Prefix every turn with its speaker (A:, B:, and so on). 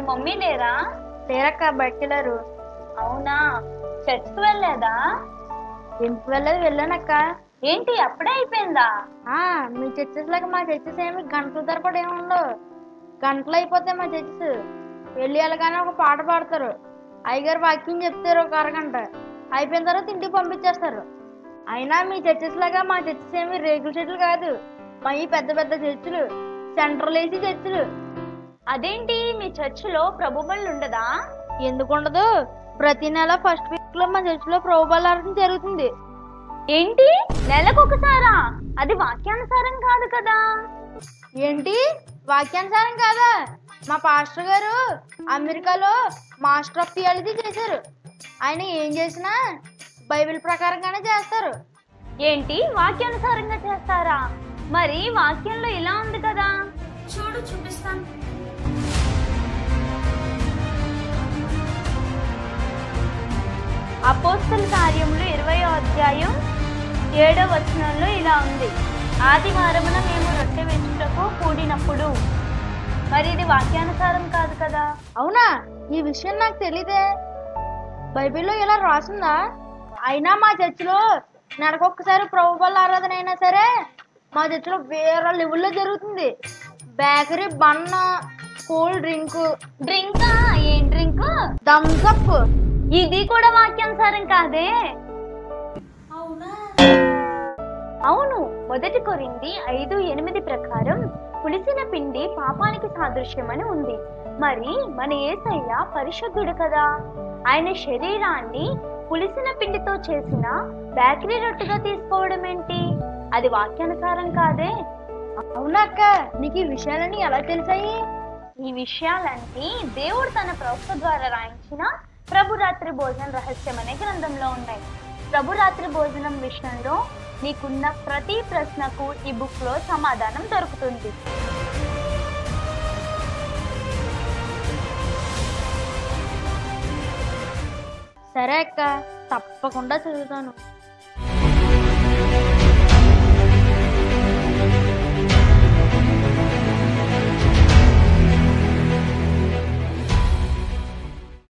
A: Mummy లేరా?
B: లేరక్క బయటకెళ్ళారు
A: అవునా? చర్చ్కి వెళ్ళలేదా?
B: ఎందుకు వెళ్ళదు వెళ్ళానక్క.
A: ఏంటి అప్పుడే అయిపోయిందా?
B: ఆ, మీ చర్చెస్ లాగా మా చర్చెస్ ఏమి గంటల తరబడి ఏమి ఉండవు. గంటలు అయిపోతాయి మా చర్చెస్. వెళ్ళి వెళ్ళగానే ఒక పాట పాడతారు. అయ్యగారు వాక్యం చెప్తారు ఒక అరగంట. అయిపోయిన తర్వాత ఇంటికి పంపించేస్తారు. అయినా మీ చర్చెస్ లాగా మా చర్చెస్ ఏమి రేకుల చెట్లు కాదు. మా ఈ పెద్ద పెద్ద చర్చిలు. సెంట్రల్ ఏసీ చర్చిలు.
A: అదేంటి? మీ చర్చిలో ప్రభు బళ్ళు ఉండదా?
B: ఎందుకు ఉండదు ప్రతి నెల ఫస్ట్ వీక్లో మా చర్చిలో ప్రభుబాలార్థన జరుగుతుంది.
A: ఏంటి? నెలకొకసారా? అది వాక్యానుసారం కాదు కదా.
B: ఏంటి? వాక్యానుసారం కాదా? మా పాస్టర్ గారు అమెరికాలో మాస్టర్ ఆఫ్ థియాలజీ చేశారు. ఆయన ఏం చేసినా బైబిల్ ప్రకారంగానే చేస్తారు.
A: ఏంటి? వాక్యానుసారంగా చేస్తారా? మరి వాక్యంలో ఇలా ఉంది కదా?
C: చూడు చూపిస్తాను.
A: అపోస్తల కార్యములు ఇరవై అధ్యాయం ఏడవ వచనంలో ఇలా ఉంది. ఆదివారమున మేము రొట్టె వేచుటకు కూడినప్పుడు. మరి ఇది వాక్యానుసారం కాదు కదా?
B: అవునా? ఈ విషయం నాకు తెలీదే. బైబిల్లో ఇలా రాసిందా? అయినా మా చర్చిలో నెలకొకసారి ప్రభు ఆరాధన అయినా సరే మా చర్చిలో వేరే లెవెల్లో జరుగుతుంది. బేకరీ బన్న కూల్ డ్రింక్
A: డ్రింకా ఏం డ్రింక్
B: థమ్స్ అప్
A: ఇది కూడా వాక్యానుసారం కాదే.
C: అవునా?
A: అవును మొదటి కొరింది ఐదు ఎనిమిది ప్రకారం పులిసిన పిండి పాపానికి సాదృశ్యమని ఉంది. మరి మన ఏసయ్య పరిశుద్ధుడు కదా. ఆయన శరీరాన్ని పులిసిన పిండితో చేసిన బేకరీ రొట్టెగా తీసుకోవడం ఏంటి అది వాక్యానుసారం కాదే.
B: అవునక్క నీకు ఈ విషయాలని ఎలా తెలిసాయి?
A: ఈ విషయాలన్నీ దేవుడు తన ప్రవక్త ద్వారా రాయించిన ప్రభురాత్రి భోజనం రహస్యం అనే గ్రంథంలో ఉన్నాయి. ప్రభురాత్రి భోజనం విషయంలో నీకున్న ప్రతి ప్రశ్నకు ఈ బుక్లో సమాధానం దొరుకుతుంది.
B: సరే అక్క తప్పకుండా చదువుతాను.